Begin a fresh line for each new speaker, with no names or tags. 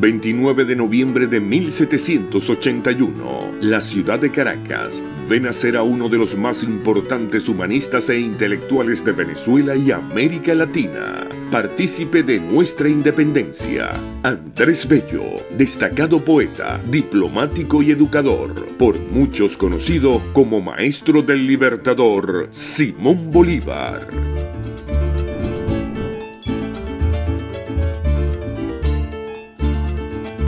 29 de noviembre de 1781, la ciudad de Caracas ve nacer a uno de los más importantes humanistas e intelectuales de Venezuela y América Latina, partícipe de nuestra independencia, Andrés Bello, destacado poeta, diplomático y educador, por muchos conocido como maestro del libertador Simón Bolívar.